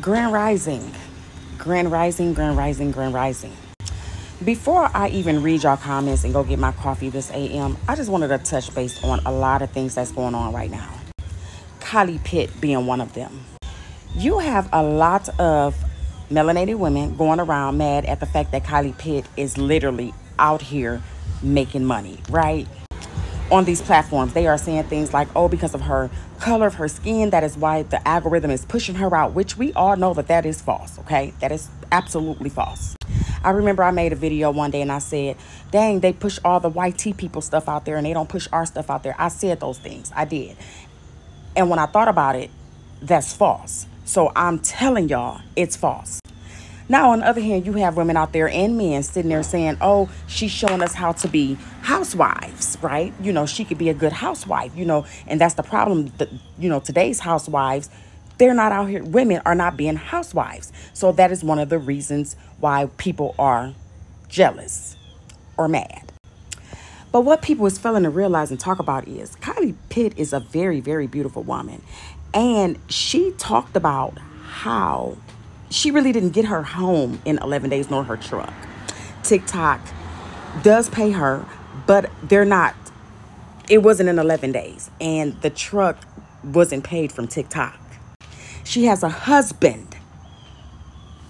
Grand Rising. Grand Rising, Grand Rising, Grand Rising. Before I even read y'all comments and go get my coffee this AM, I just wanted to touch base on a lot of things that's going on right now. Kylie Pitt being one of them. You have a lot of melanated women going around mad at the fact that Kylie Pitt is literally out here making money, right? On these platforms, they are saying things like, oh, because of her color of her skin, that is why the algorithm is pushing her out, which we all know that that is false, okay? That is absolutely false. I remember I made a video one day and I said, dang, they push all the tea people stuff out there and they don't push our stuff out there. I said those things. I did. And when I thought about it, that's false. So I'm telling y'all, it's false. Now, on the other hand, you have women out there and men sitting there saying, oh, she's showing us how to be housewives, right? You know, she could be a good housewife, you know, and that's the problem. That, you know, today's housewives, they're not out here, women are not being housewives. So that is one of the reasons why people are jealous or mad. But what people is failing to realize and talk about is Kylie Pitt is a very, very beautiful woman. And she talked about how she really didn't get her home in 11 days nor her truck. TikTok does pay her, but they're not, it wasn't in 11 days. And the truck wasn't paid from TikTok. She has a husband.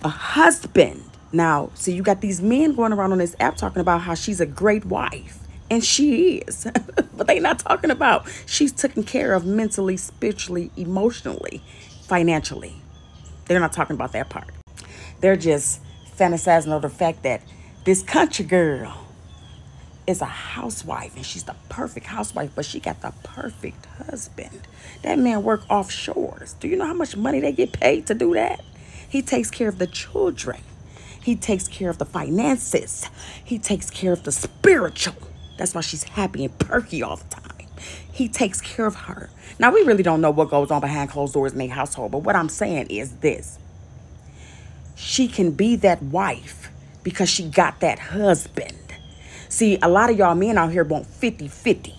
A husband. Now, so you got these men going around on this app talking about how she's a great wife. And she is. but they not talking about she's taken care of mentally, spiritually, emotionally, financially. They're not talking about that part. They're just fantasizing over the fact that this country girl is a housewife and she's the perfect housewife, but she got the perfect husband. That man work offshores. Do you know how much money they get paid to do that? He takes care of the children. He takes care of the finances. He takes care of the spiritual. That's why she's happy and perky all the time. He takes care of her. Now, we really don't know what goes on behind closed doors in their household, but what I'm saying is this. She can be that wife because she got that husband. See, a lot of y'all men out here want 50-50.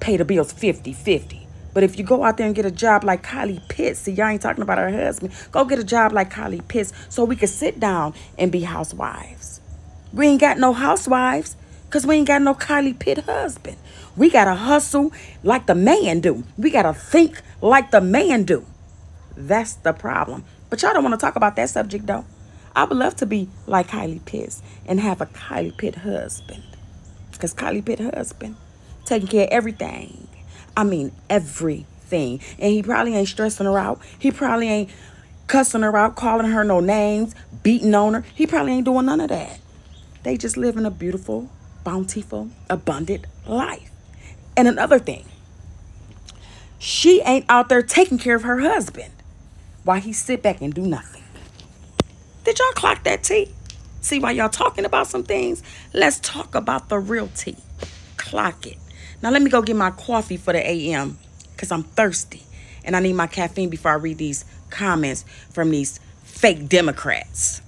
Pay the bills 50-50. But if you go out there and get a job like Kylie Pitts, see, y'all ain't talking about her husband. Go get a job like Kylie Pitts so we can sit down and be housewives. We ain't got no housewives because we ain't got no Kylie Pitt husband. We got to hustle like the man do. We got to think like the man do. That's the problem. But y'all don't want to talk about that subject, though. I would love to be like Kylie Pitt and have a Kylie Pitt husband. Because Kylie Pitt husband taking care of everything. I mean, everything. And he probably ain't stressing her out. He probably ain't cussing her out, calling her no names, beating on her. He probably ain't doing none of that. They just living a beautiful, bountiful, abundant life. And another thing, she ain't out there taking care of her husband while he sit back and do nothing. Did y'all clock that tea? See why y'all talking about some things? Let's talk about the real tea. Clock it. Now let me go get my coffee for the AM because I'm thirsty and I need my caffeine before I read these comments from these fake Democrats.